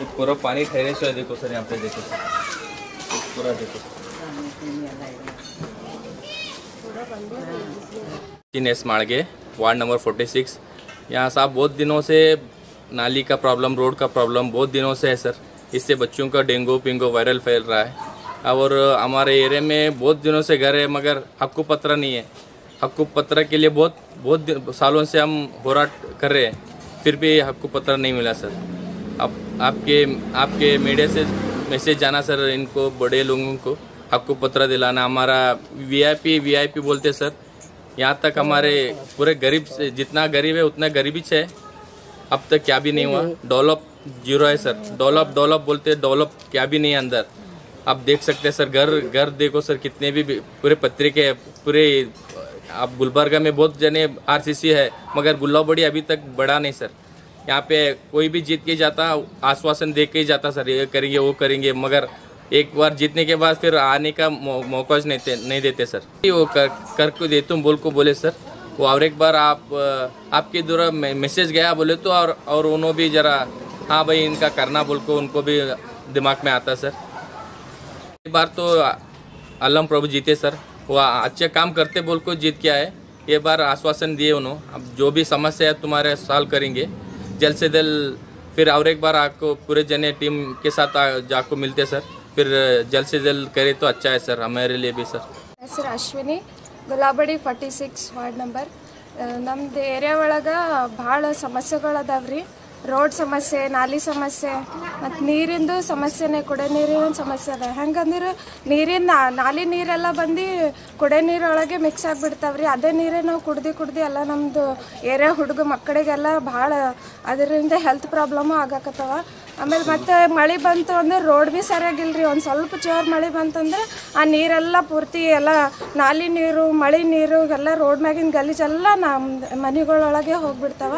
ये पूरा पानी ठहरे से देखो सर, यहाँ पे देखो पूरा देखो। एस माड़गे वार्ड नंबर 46 यहाँ साहब बहुत दिनों से नाली का प्रॉब्लम, रोड का प्रॉब्लम बहुत दिनों से है सर। इससे बच्चों का डेंगू, पिंगू वायरल फैल रहा है। और हमारे एरिया में बहुत दिनों से घर है, मगर हक्कू पत्र नहीं है। हक्कू पत्र के लिए बहुत बहुत सालों से हम होराट कर रहे हैं। फिर भी हक्कू पत्र नहीं मिला सर। अब आपके आपके मीडिया से मैसेज जाना सर इनको, बड़े लोगों को, आपको पत्र दिलाना। हमारा वीआईपी वीआईपी बोलते सर यहाँ तक हमारे पूरे गरीब से, जितना गरीब है, उतना गरीबी है अब तक क्या भी नहीं हुआ। डेवलप ज़ीरो है सर डेवलप डेवलप बोलते डेवलप क्या भी नहीं है अंदर। आप देख सकते हैं सर घर घर देखो सर कितने भी, पूरे पत्रिके पूरे, आप गुलबर्गा में बहुत जने आरसीसी है, मगर गुल्लाबड़ी अभी तक बढ़ा नहीं सर यहाँ पे कोई भी जीत के जाता आश्वासन दे के जाता सर ये करेंगे वो करेंगे मगर एक बार जीतने के बाद फिर आने का मौका नहीं, नहीं देते सर। वो कर कर को दे तुम बोल को बोले सर। वो और एक बार आप आपके द्वारा मैसेज गया बोले तो और और उन्होंने भी जरा हाँ भाई इनका करना बोल को उनको भी दिमाग में आता सर। एक बार तो अलम प्रभु जीते सर। वो अच्छे काम करते बोल को जीत के आए। ये बार आश्वासन दिए उन्होंने अब जो भी समस्या है तुम्हारे सॉल्व करेंगे। जल्द से जल्द फिर और एक बार आपको पूरे जने टीम के साथ आ- जाको मिलते सर फिर जल्द से जल्द करे तो अच्छा है सर हमारे लिए भी सर ಹೆಸರು Ashwini Gulabadi forty six ward number ನಮ್ದು ಏರಿಯಾ ಒಳಗೆ ಭಾಳ ಸಮಸ್ಯೆಗಳದಾವ್ರಿ ರೋಡ್ ಸಮಸ್ಯೆ, ನಾಲಿ ಸಮಸ್ಯೆ, ಮತ್ತು ನೀರಿಂದು ಸಮಸ್ಯೆನೇ ಕುಡಿಯೋ ನೀರಿನ ಸಮಸ್ಯೆ ಅದ. ಹೆಂಗಂದ್ರೆ ನೀರಿನ ನಾಲಿ ನೀರೆಲ್ಲ ಬಂದು ಕುಡಿಯೋ ನೀರೊಳಗೆ ಮಿಕ್ಸ್ ಆಗಿಬಿಡ್ತಾವ್ರಿ. ಅದೇ ನೀರೇ ನಾವು ಕುಡ್ದು ಕುಡ್ದು ಎಲ್ಲ ನಮ್ಮದು ಏರಿಯಾ ಹುಡುಗ ಮಕ್ಕಳಿಗೆಲ್ಲ ಭಾಳ ಅದರಿಂದ ಹೆಲ್ತ್ ಪ್ರಾಬ್ಲಮ್ಮು ಆಗಾಕತ್ತವ. ಆಮೇಲೆ ಮತ್ತೆ ಮಳೆ ಬಂತು ಅಂದ್ರೆ ರೋಡ್ ಭೀ ಸರಿಯಾಗಿಲ್ರಿ. ಒಂದು ಸ್ವಲ್ಪ ಜೋರು ಮಳೆ ಬಂತಂದ್ರೆ ಆ ನೀರೆಲ್ಲ ಪೂರ್ತಿ ಎಲ್ಲ ನಾಲಿ ನೀರು, ಮಳೆ ನೀರು ಎಲ್ಲ ರೋಡ್ ಮ್ಯಾಗಿನ ಗಲೀಜೆಲ್ಲ ನಮ್ಮ ಮನೆಗಳೊಳಗೆ ಹೋಗ್ಬಿಡ್ತಾವ.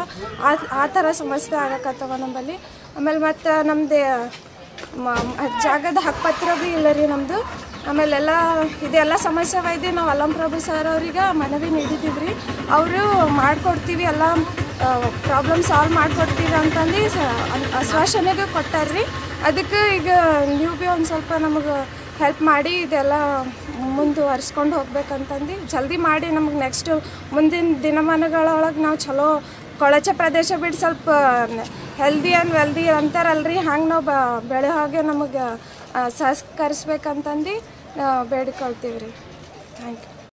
ಆ ಆ ಥರ ಸಮಸ್ಯೆ ಆಗಕತ್ತವ ನಮ್ಮಲ್ಲಿ ಆಮೇಲೆ ಮತ್ತು ನಮ್ಮದು ಜಾಗದ ಹಕ್ಕಪತ್ರ ಭೀ ಇಲ್ಲ ರೀ ನಮ್ಮದು ಆಮೇಲೆಲ್ಲ ಇದೆಲ್ಲ ಸಮಸ್ಯೆ ನಾವು ಅಲ್ಲಂಪ್ರಭು ಸರ್ ಅವ್ರಿಗೆ ಮನವಿ ನೀಡಿದ್ದೀವಿ ಅವರು ಮಾಡಿಕೊಡ್ತೀವಿ ಎಲ್ಲ ಪ್ರಾಬ್ಲಮ್ ಸಾಲ್ವ್ ಮಾಡಿಕೊಡ್ತೀವಿ ಅಂತಂದು ಆಶ್ವಾಸನೆಗೆ ಕೊಟ್ಟಾರ್ರಿ. ಅದಕ್ಕೆ ಈಗ ನೀವು ಭೀ ಒಂದು ಸ್ವಲ್ಪ ನಮಗೆ ಹೆಲ್ಪ್ ಮಾಡಿ ಇದೆಲ್ಲ ಮುಂದುವರ್ಸ್ಕೊಂಡು ಹೋಗ್ಬೇಕಂತಂದು ಜಲ್ದಿ ಮಾಡಿ ನಮಗೆ ನೆಕ್ಸ್ಟ್ ಮುಂದಿನ ದಿನಮಾನಗಳೊಳಗೆ ನಾವು ಚಲೋ ಕೊಳಚೆ ಪ್ರದೇಶ ಬಿಟ್ಟು ಸ್ವಲ್ಪ ಹೆಲ್ದಿ ಆ್ಯಂಡ್ ವೆಲ್ದಿ ಅಂತಾರಲ್ರಿ. ಹಂಗೆ ನಾವು ಬ, ಬೆಳೆ ಹಾಗೆ ನಮಗೆ ಸಹಕರಿಸ್ಬೇಕಂತಂದು ಬೇಡಿಕೊಳ್ತೀವಿ ರೀ ಥ್ಯಾಂಕ್ ಯು